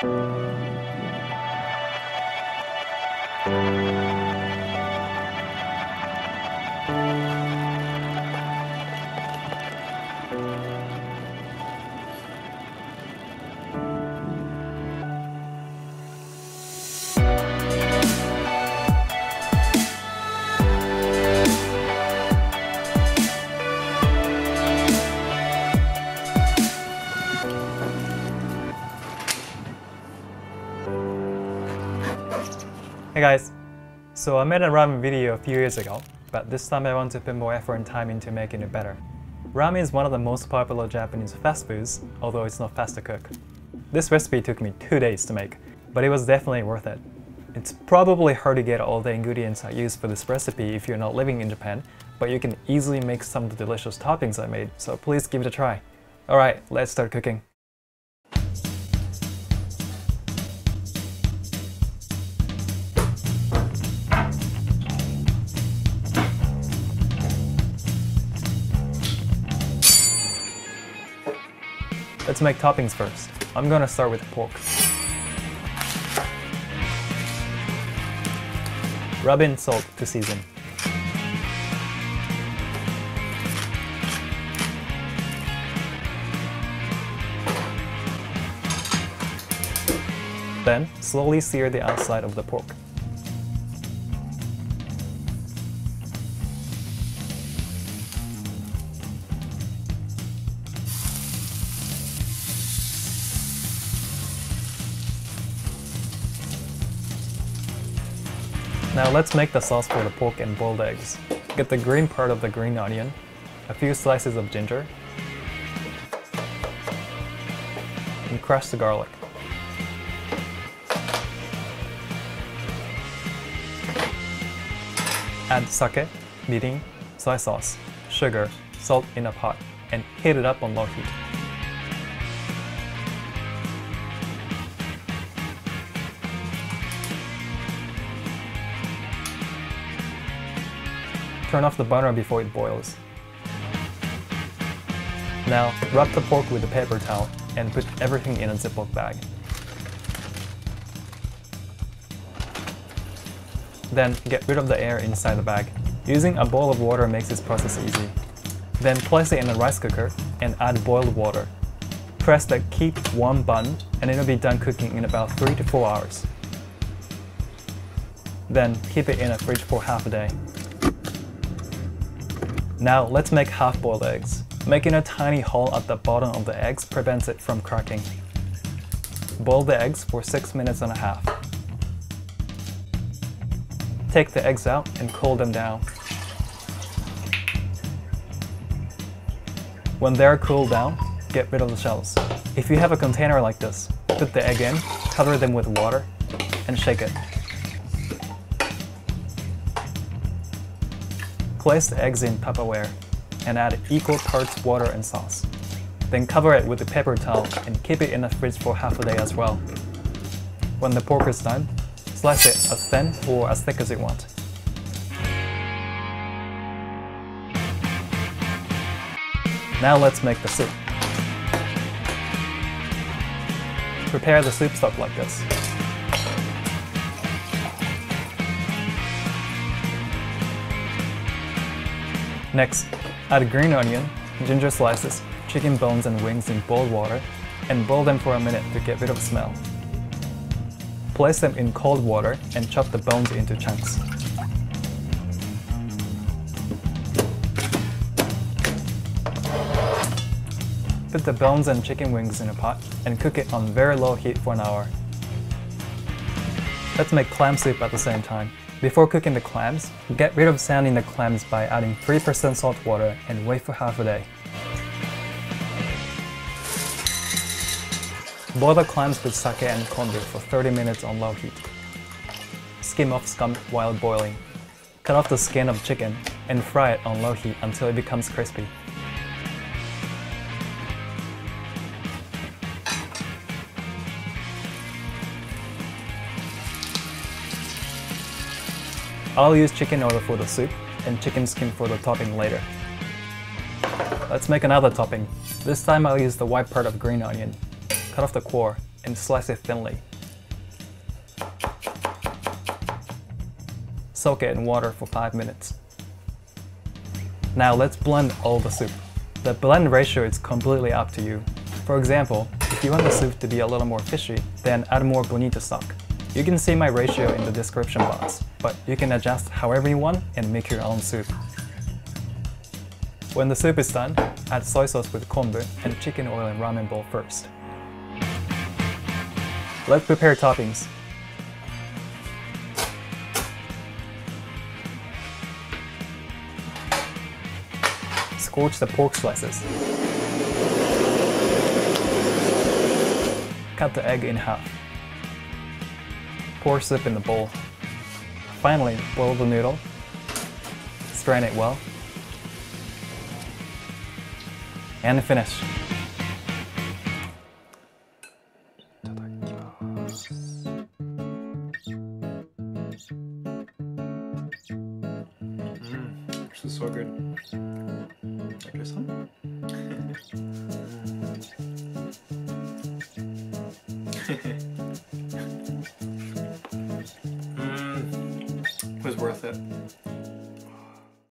Thank you. Hey guys! So I made a ramen video a few years ago, but this time I want to put more effort and time into making it better. Ramen is one of the most popular Japanese fast foods, although it's not fast to cook. This recipe took me two days to make, but it was definitely worth it. It's probably hard to get all the ingredients I use for this recipe if you're not living in Japan, but you can easily make some of the delicious toppings I made, so please give it a try. Alright, let's start cooking. Let's make toppings first. I'm gonna start with pork. Rub in salt to season. Then, slowly sear the outside of the pork. Now let's make the sauce for the pork and boiled eggs. Get the green part of the green onion, a few slices of ginger, and crush the garlic. Add sake, mirin, soy sauce, sugar, salt in a pot, and heat it up on low heat. Turn off the burner before it boils. Now, wrap the pork with a paper towel and put everything in a Ziploc bag. Then, get rid of the air inside the bag. Using a bowl of water makes this process easy. Then place it in a rice cooker and add boiled water. Press the keep warm button and it'll be done cooking in about 3 to 4 hours. Then keep it in a fridge for half a day. Now let's make half-boiled eggs. Making a tiny hole at the bottom of the eggs prevents it from cracking. Boil the eggs for 6 minutes and a half. Take the eggs out and cool them down. When they're cooled down, get rid of the shells. If you have a container like this, put the egg in, cover them with water, and shake it. Place the eggs in Tupperware and add equal parts water and sauce. Then cover it with a paper towel and keep it in the fridge for half a day as well. When the pork is done, slice it as thin or as thick as you want. Now let's make the soup. Prepare the soup stock like this. Next, add green onion, ginger slices, chicken bones and wings in boiled water, and boil them for a minute to get rid of smell. Place them in cold water and chop the bones into chunks. Put the bones and chicken wings in a pot and cook it on very low heat for an hour. Let's make clam soup at the same time. Before cooking the clams, get rid of sand in the clams by adding 3% salt water and wait for half a day. Boil the clams with sake and kombu for 30 minutes on low heat. Skim off scum while boiling. Cut off the skin of chicken and fry it on low heat until it becomes crispy. I'll use chicken noodle for the soup and chicken skin for the topping later. Let's make another topping. This time I'll use the white part of green onion. Cut off the core and slice it thinly. Soak it in water for 5 minutes. Now let's blend all the soup. The blend ratio is completely up to you. For example, if you want the soup to be a little more fishy, then add more bonito stock. You can see my ratio in the description box, but you can adjust however you want and make your own soup. When the soup is done, add soy sauce with kombu and chicken oil and ramen bowl first. Let's prepare toppings. Scorch the pork slices. Cut the egg in half. Pour soup in the bowl. Finally, boil the noodle. Strain it well. And finish. Mm, this is so good.